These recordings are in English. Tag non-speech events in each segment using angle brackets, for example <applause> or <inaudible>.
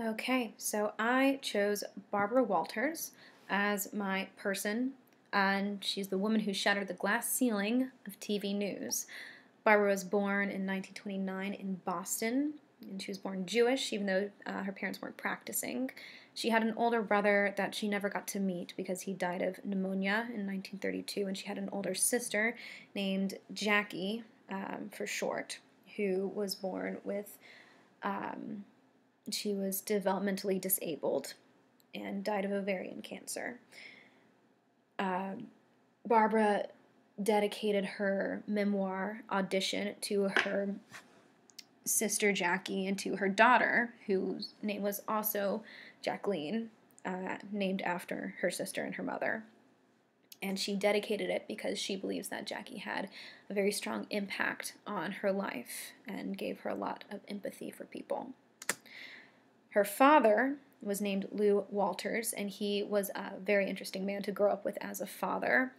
Okay, so I chose Barbara Walters as my person, and she's the woman who shattered the glass ceiling of TV news. Barbara was born in 1929 in Boston, and she was born Jewish, even though uh, her parents weren't practicing. She had an older brother that she never got to meet because he died of pneumonia in 1932, and she had an older sister named Jackie, um, for short, who was born with. Um, she was developmentally disabled and died of ovarian cancer. Uh, Barbara dedicated her memoir audition to her sister Jackie and to her daughter, whose name was also Jacqueline, uh, named after her sister and her mother. And she dedicated it because she believes that Jackie had a very strong impact on her life and gave her a lot of empathy for people. Her father was named Lou Walters, and he was a very interesting man to grow up with as a father.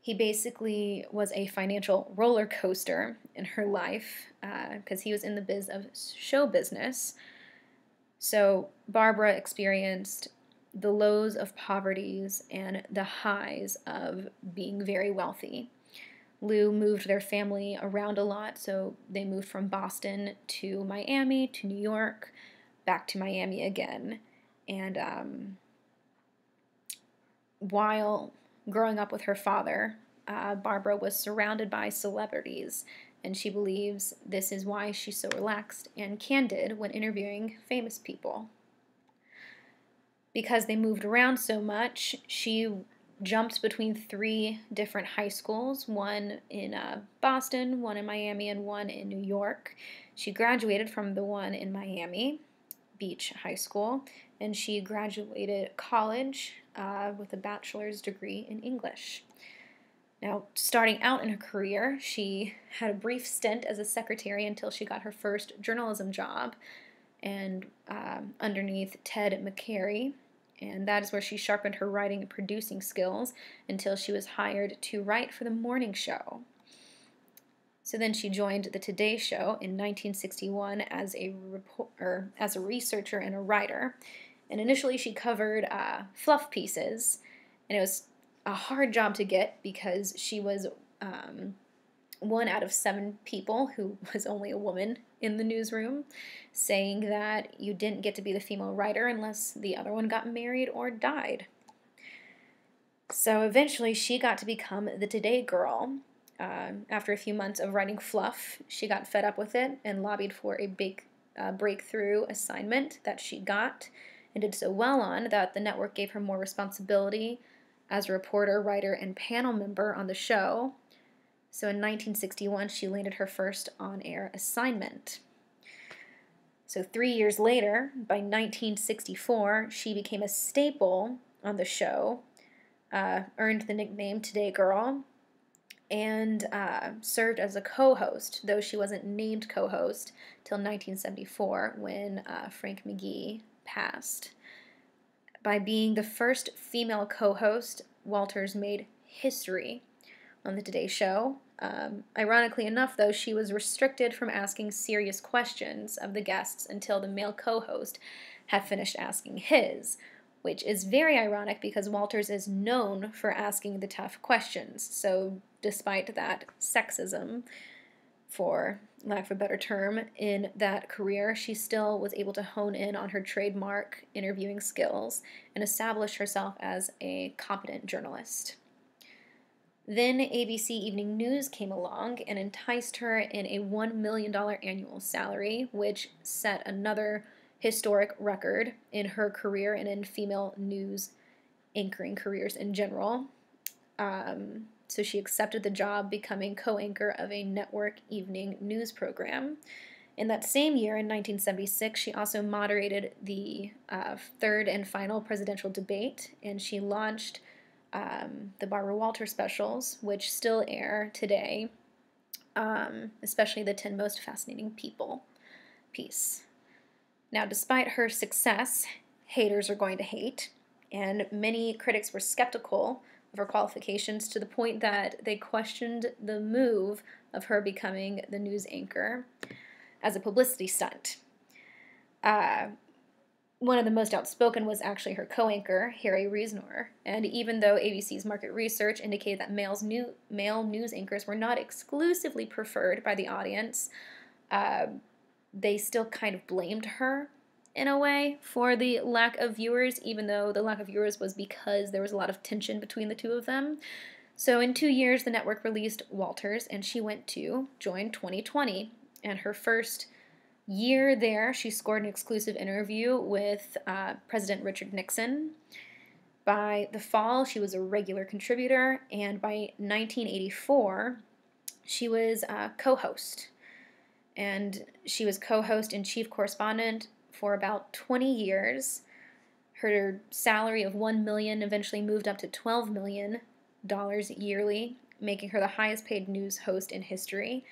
He basically was a financial roller coaster in her life because uh, he was in the biz of show business. So Barbara experienced the lows of poverties and the highs of being very wealthy. Lou moved their family around a lot, so they moved from Boston to Miami to New York back to Miami again. And um, while growing up with her father, uh, Barbara was surrounded by celebrities, and she believes this is why she's so relaxed and candid when interviewing famous people. Because they moved around so much, she jumped between three different high schools one in uh, Boston, one in Miami, and one in New York. She graduated from the one in Miami Beach High School, and she graduated college uh, with a bachelor's degree in English. Now, starting out in her career, she had a brief stint as a secretary until she got her first journalism job and um, underneath Tex McCrary. And that is where she sharpened her writing and producing skills until she was hired to write for the morning show. So then she joined the Today Show in 1961 as a reporter, as a researcher and a writer. And initially, she covered uh, fluff pieces, and it was a hard job to get because she was um, one out of seven people who <laughs> was only a woman in the newsroom, saying that you didn't get to be the female writer unless the other one got married or died. So eventually, she got to become the Today Girl, um, after a few months of writing fluff, she got fed up with it and lobbied for a big uh, breakthrough assignment that she got and did so well on that the network gave her more responsibility as a reporter, writer, and panel member on the show. So in 1961, she landed her first on air assignment. So three years later, by 1964, she became a staple on the show, uh, earned the nickname Today Girl, and uh, served as a co host, though she wasn't named co host till 1974 when uh, Frank McGee passed. By being the first female co host, Walters made history on the Today Show. Um, ironically enough, though, she was restricted from asking serious questions of the guests until the male co host had finished asking his, which is very ironic because Walters is known for asking the tough questions. So, despite that sexism, for lack of a better term, in that career, she still was able to hone in on her trademark interviewing skills and establish herself as a competent journalist. Then ABC Evening News came along and enticed her in a $1 million annual salary, which set another historic record in her career and in female news anchoring careers in general. Um, so she accepted the job, becoming co anchor of a network evening news program. In that same year, in 1976, she also moderated the uh, third and final presidential debate, and she launched um, the Barbara Walter specials, which still air today, um, especially the 10 Most Fascinating People piece. Now, despite her success, haters are going to hate, and many critics were skeptical of her qualifications to the point that they questioned the move of her becoming the news anchor as a publicity stunt. Uh, one of the most outspoken was actually her co-anchor Harry Reasoner, and even though ABC's market research indicated that males new, male news anchors were not exclusively preferred by the audience, uh, they still kind of blamed her in a way for the lack of viewers, even though the lack of viewers was because there was a lot of tension between the two of them. So in two years, the network released Walters, and she went to join 2020. And her first year there, she scored an exclusive interview with uh, President Richard Nixon. By the fall, she was a regular contributor, and by 1984, she was a co host. And she was co host and chief correspondent for about 20 years. Her salary of 1 million eventually moved up to 12 million dollars yearly, making her the highest paid news host in history.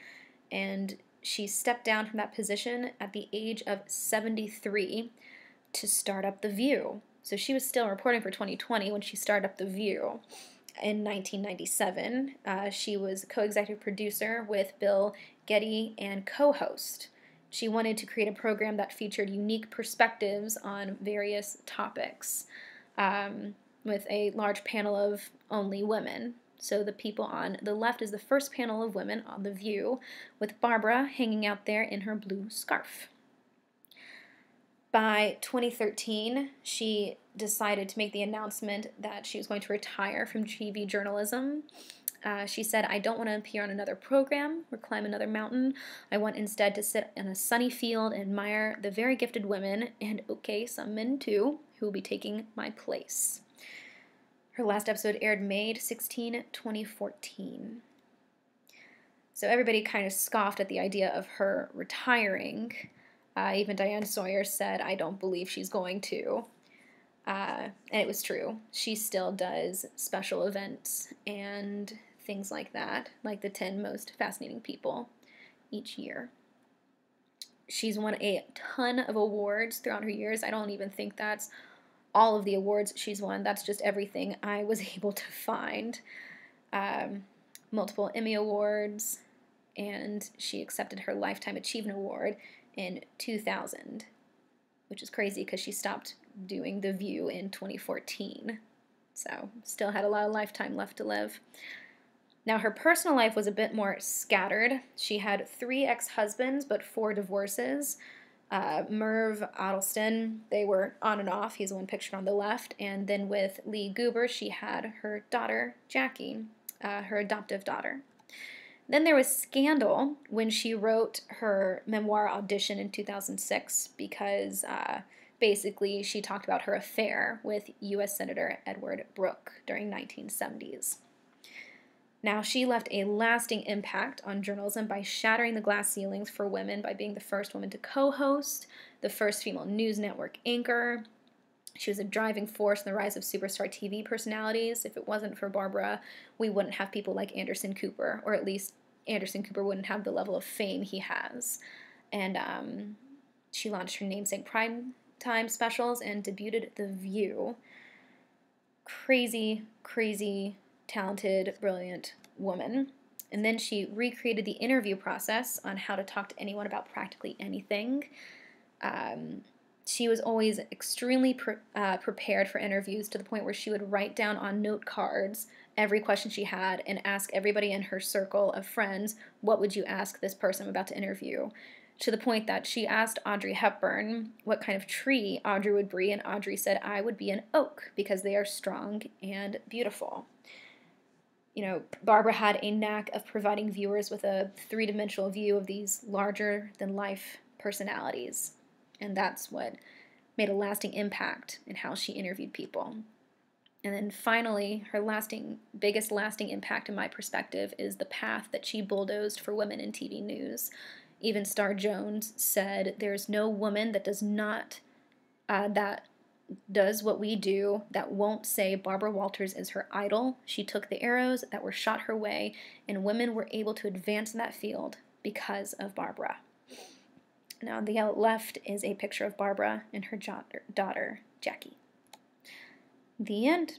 And she stepped down from that position at the age of 73 to start up The View. So she was still reporting for 2020 when she started up The View in 1997. Uh, she was co executive producer with Bill Geddie and co host. She wanted to create a program that featured unique perspectives on various topics um, with a large panel of only women. So the people on the left is the first panel of women on The View, with Barbara hanging out there in her blue scarf. By 2013, she decided to make the announcement that she was going to retire from TV journalism. Uh, she said, I don't want to appear on another program or climb another mountain. I want instead to sit in a sunny field and admire the very gifted women, and okay, some men too, who will be taking my place. Her last episode aired May 16, 2014. So everybody kind of scoffed at the idea of her retiring. Uh, even Diane Sawyer said, I don't believe she's going to. Uh, and it was true. She still does special events and things like that, like the 10 most fascinating people each year. She's won a ton of awards throughout her years. I don't even think that's all of the awards she's won. That's just everything I was <laughs> able to find. Um, multiple Emmy Awards, and she accepted her Lifetime Achievement Award in 2000, which is crazy because she stopped doing The View in 2014. So, still had a lot of lifetime left to live. Now, her personal life was a bit more scattered. She had three ex husbands, but four divorces uh, Merv Adelson, they were on and off. He's the one pictured on the left. And then with Lee Guber, she had her daughter, Jackie, uh, her adoptive daughter. Then there was scandal when she wrote her memoir audition in 2006 because uh, basically she talked about her affair with U.S. Senator Edward Brooke during 1970s. Now, she left a lasting impact on journalism by shattering the glass ceilings for women by being the first woman to co host, the first female news network anchor. She was a driving force in the rise of superstar TV personalities. If it wasn't for Barbara, we wouldn't have people like Anderson Cooper, or at least Anderson Cooper wouldn't have the level of fame he has. And um, she launched her namesake prime time specials and debuted The View. Crazy, crazy talented, brilliant woman. And then she recreated the interview process on how to talk to anyone about practically anything. Um, she was always extremely pre- uh, prepared for interviews to the point where she would write down on note cards every question she had and ask everybody in her circle of friends, What would you ask this person I'm about to interview? To the point that she asked Audrey Hepburn what kind of tree Audrey would be, and Audrey said, I would be an oak because they are strong and beautiful you know, Barbara had a knack of providing viewers with a three dimensional view of these larger than life personalities. And that's what made a lasting impact in how she interviewed people. And then finally, her lasting, biggest lasting impact in my perspective is the path that she bulldozed for women in TV news. Even Star Jones said, There's no woman that does not, uh, that does what we do that won't say Barbara Walters is her idol. She took the arrows that were shot her way, and women were able to advance in that field because of Barbara. Now, on the left is a picture of Barbara and her daughter, Jackie. The end.